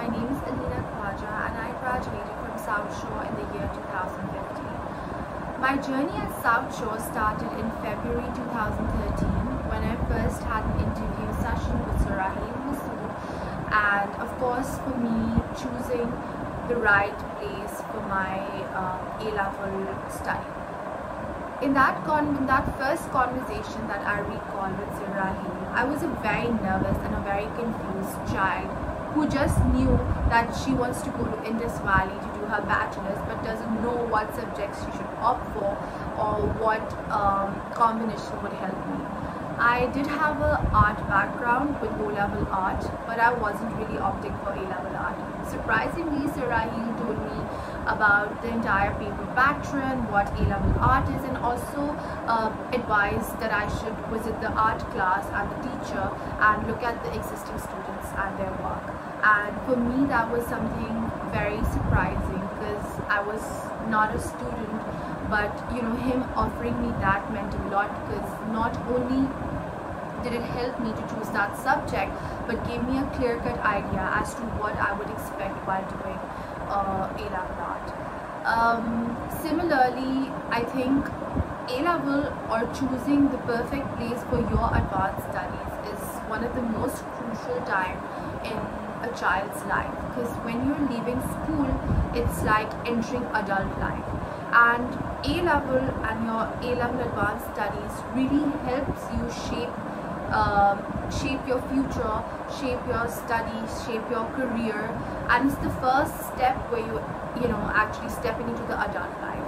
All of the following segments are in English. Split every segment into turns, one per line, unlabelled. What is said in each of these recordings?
my name is Alina Khawaja and I graduated from South Shore in the year 2015. My journey at South Shore started in February 2013 when I first had an interview session with Sir Raheel Masood and of course for me choosing the right place for my uh, A-level study. In that, con in that first conversation that I recall with Sir I was a very nervous and a very confused child who just knew that she wants to go to Indus Valley to do her bachelor's but doesn't know what subjects she should opt for or what um, combination would help me. I did have an art background with O-level art but I wasn't really opting for A-level art. Surprisingly, Sir Raheel told me about the entire paper pattern, what A-level art is and also uh, advised that I should visit the art class and the teacher and look at the existing students and their work. And for me that was something very surprising because I was not a student but you know him offering me that meant a lot because not only did it help me to choose that subject but gave me a clear-cut idea as to what I would expect while doing uh, A-level art. Um, similarly, I think A-level or choosing the perfect place for your advanced studies is one of the most crucial time in a child's life because when you're leaving school, it's like entering adult life and A-level and your A-level advanced studies really helps you shape um, shape your future, shape your studies, shape your career and it's the first step where you you know actually stepping into the adult life.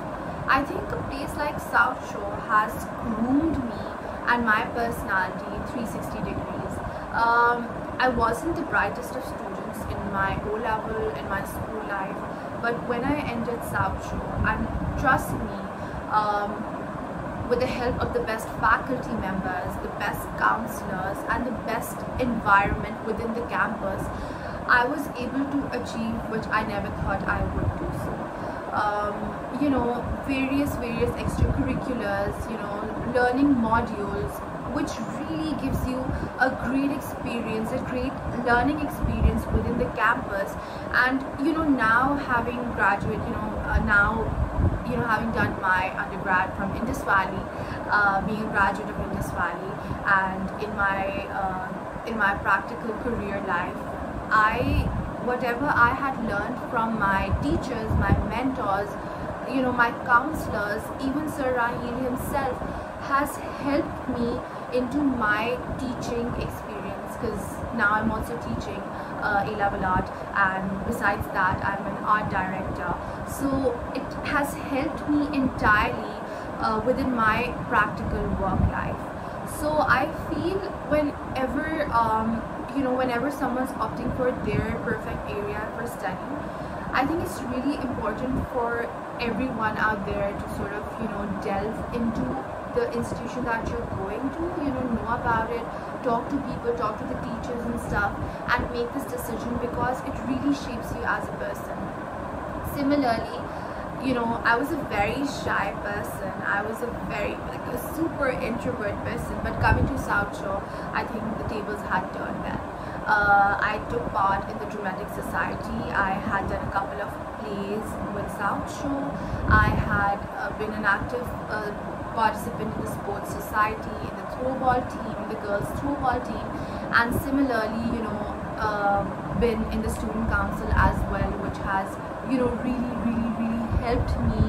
I think a place like South Shore has groomed me and my personality 360 degrees. Um, I wasn't the brightest of students in my O level in my school life but when I entered South Shore and trust me um, with the help of the best faculty members, the best counselors and the best environment within the campus, I was able to achieve which I never thought I would do so. Um, you know, various, various extracurriculars, you know, learning modules, which really gives you a great experience, a great learning experience within the campus. And, you know, now having graduated, you know, uh, now you know, having done my undergrad from Indus Valley, uh, being a graduate of Indus Valley, and in my uh, in my practical career life, I whatever I had learned from my teachers, my mentors, you know, my counselors, even Sir Raheel himself has helped me into my teaching experience because now I'm also teaching uh, A-level art and besides that I'm an art director. So it has helped me entirely uh, within my practical work life. So I feel whenever um, you know whenever someone's opting for their perfect area for study I think it's really important for everyone out there to sort of you know delve into the institution that you're going to you know know about it talk to people talk to the teachers and stuff and make this decision because it really shapes you as a person. Similarly you know i was a very shy person. I was a very like a super introvert person but coming to south shore i think the tables had turned then uh, I took part in the Dramatic Society. I had done a couple of plays with South Shore. I had uh, been an active uh, participant in the sports society, in the throwball team, the girls throwball team, and similarly, you know, uh, been in the student council as well, which has, you know, really, really, really helped me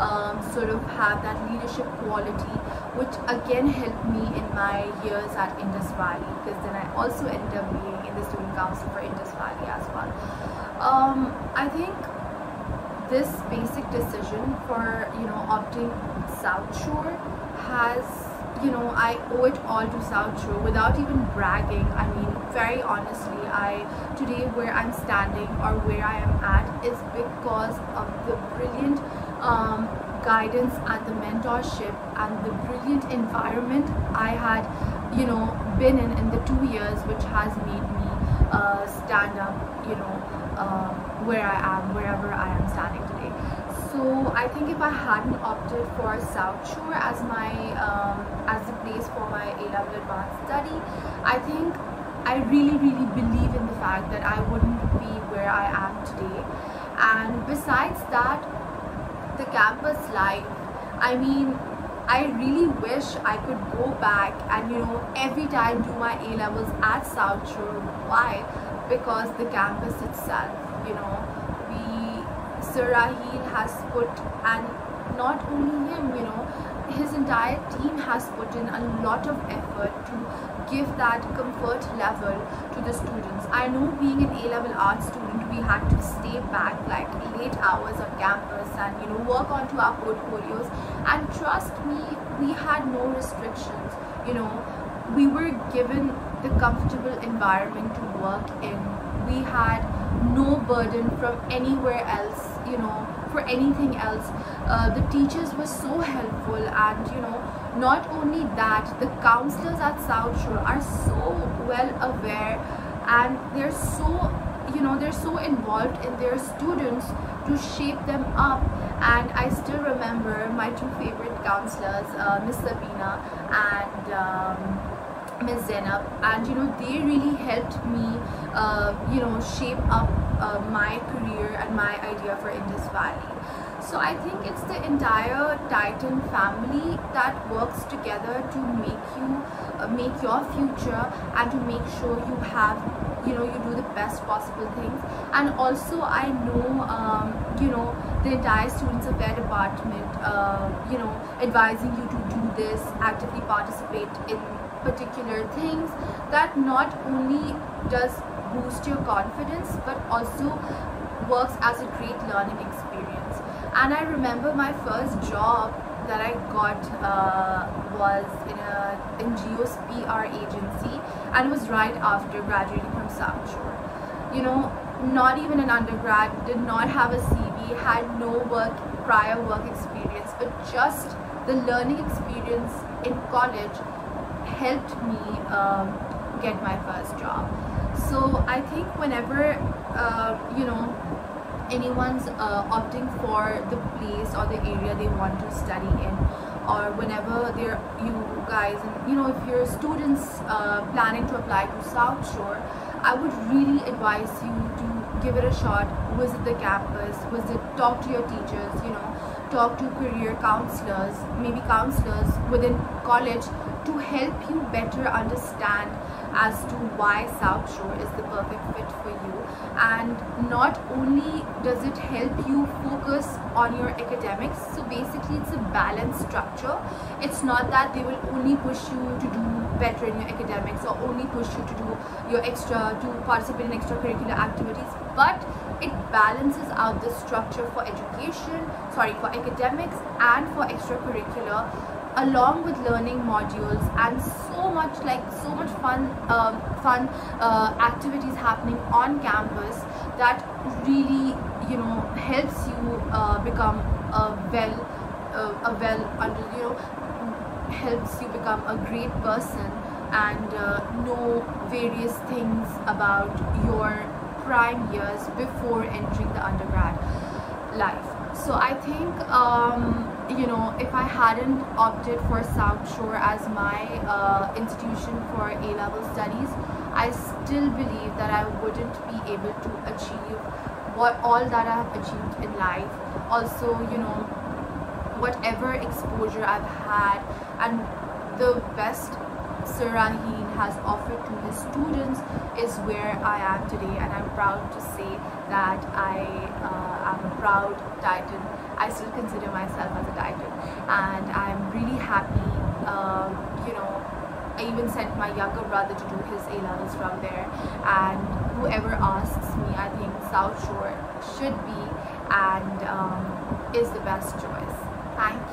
um, sort of have that leadership quality, which again helped me in my years at Indus Valley, because then I also ended up being in the student council for Indus Valley as well. Um, I think this basic decision for you know opting South Shore has you know I owe it all to South Shore without even bragging I mean very honestly I today where I'm standing or where I am at is because of the brilliant um, guidance and the mentorship and the brilliant environment I had you know been in in the two years which has made me uh, stand up you know uh, where I am wherever I am standing today so I think if I hadn't opted for South Shore as my um, as the place for my A-level advanced study I think I really, really believe in the fact that I wouldn't be where I am today. And besides that, the campus life, I mean, I really wish I could go back and, you know, every time do my A levels at South Shore. Why? Because the campus itself, you know, we, Sir Raheel has put, and not only him, you know, his entire team has put in a lot of effort to give that comfort level to the students. I know being an A-level art student, we had to stay back like late hours on campus and you know work onto our portfolios. And trust me, we had no restrictions. You know, we were given the comfortable environment to work in. We had no burden from anywhere else. You know, for anything else. Uh, the teachers were so helpful and you know not only that the counselors at South Shore are so well aware and they're so you know they're so involved in their students to shape them up and I still remember my two favorite counselors uh, Miss Sabina and um, Miss Zainab and you know they really helped me uh, you know shape up uh, my career and my idea for Indus Valley. So I think it's the entire Titan family that works together to make you uh, make your future and to make sure you have you know you do the best possible things and also I know um, you know the entire students affairs department uh, you know advising you to do this actively participate in particular things that not only does boost your confidence but also works as a great learning experience. And I remember my first job that I got uh, was in a NGO's PR agency and it was right after graduating from South Shore you know not even an undergrad did not have a CV had no work prior work experience but just the learning experience in college helped me um, get my first job so I think whenever uh, you know anyone's uh, opting for the place or the area they want to study in or whenever they're you guys and you know if you're students uh, planning to apply to South Shore I would really advise you to give it a shot visit the campus visit talk to your teachers you know talk to career counselors maybe counselors within college to help you better understand as to why South Shore is the perfect fit for you. And not only does it help you focus on your academics so basically it's a balanced structure. It's not that they will only push you to do better in your academics or only push you to do your extra to participate in extracurricular activities. But it balances out the structure for education sorry for academics and for extracurricular along with learning modules and so much like so much fun um, fun uh, activities happening on campus that really you know helps you uh, become a well uh, a well under you know helps you become a great person and uh, know various things about your prime years before entering the undergrad life. So I think um, you know if I hadn't opted for South Shore as my uh, institution for A-level studies I still believe that I wouldn't be able to achieve what all that I have achieved in life. Also you know whatever exposure I've had and the best Sir Raheel has offered to his students is where I am today and I'm proud to say that I uh, am a proud Titan. I still consider myself as a Titan and I'm really happy, uh, you know, I even sent my younger brother to do his A-levels from there and whoever asks me, I think South Shore should be and um, is the best choice. Thank.